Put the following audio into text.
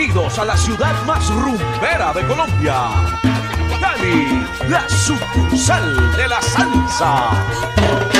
Bienvenidos a la ciudad más rumbera de Colombia. Cali, la sucursal de la salsa.